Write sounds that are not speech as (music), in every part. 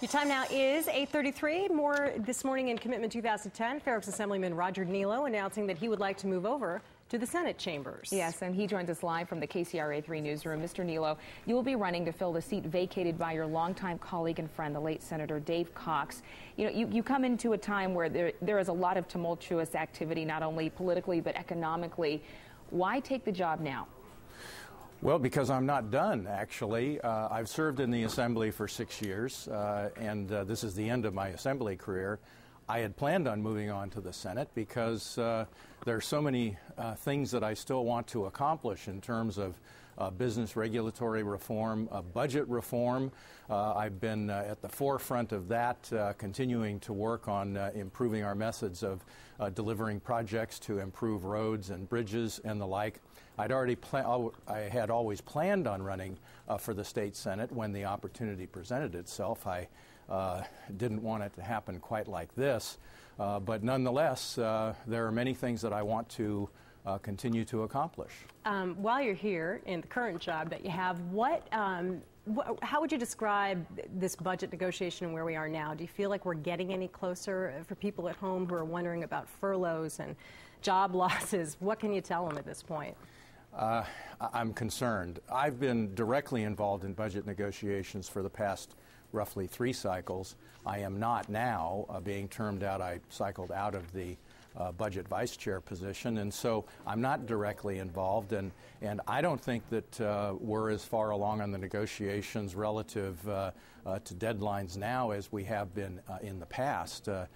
Your time now is 8:33. More this morning in Commitment 2010. Fair Oaks Assemblyman Roger Niello announcing that he would like to move over to the Senate chambers. Yes, and he joins us live from the KCRA 3 newsroom. Mr. Niello, you will be running to fill the seat vacated by your longtime colleague and friend, the late Senator Dave Cox. You know, you, you come into a time where there, there is a lot of tumultuous activity, not only politically but economically. Why take the job now? Well, because I'm not done, actually. Uh, I've served in the Assembly for six years, uh, and uh, this is the end of my Assembly career. I had planned on moving on to the Senate because uh, there are so many uh, things that I still want to accomplish in terms of uh, business regulatory reform, uh, budget reform. Uh, I've been uh, at the forefront of that, continuing to work on improving our methods of delivering projects to improve roads and bridges and the like. I'd already pla- I had always planned on running for the state senate when the opportunity presented itself. I didn't want it to happen quite like this, but nonetheless, there are many things that I want to uh, continue to accomplish. Um, while you're here in the current job that you have, what, um, wh- how would you describe this budget negotiation and where we are now? Do you feel like we're getting any closer for people at home who are wondering about furloughs and job (laughs) losses? What can you tell them at this point? Uh, I'm concerned. I've been directly involved in budget negotiations for the past roughly three cycles. I am not now uh, being termed out. I cycled out of the uh, budget vice chair position, and so I'm not directly involved. And, and I don't think that uh, we're as far along on the negotiations relative uh, uh to deadlines now as we have been uh, in the past. Uh,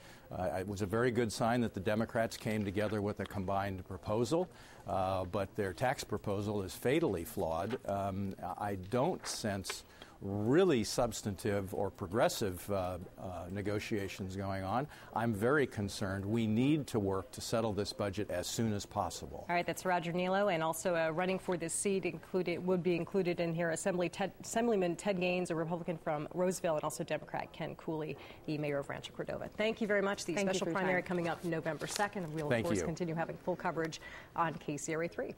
it was a very good sign that the Democrats came together with a combined proposal, but their tax proposal is fatally flawed. Um, I don't sense really substantive or progressive uh, uh, negotiations going on. I'm very concerned. We need to work to settle this budget as soon as possible. All right, that's Roger Niello, and also uh, running for this seat included would be included in here Assembly Ted, Assemblyman Ted Gaines, a Republican from Roseville, and also Democrat Ken Cooley, the mayor of Rancho Cordova. Thank you very much. The Thank special primary coming up November 2nd. We'll, of course, you. continue having full coverage on KCRA 3.